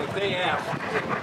If they ask,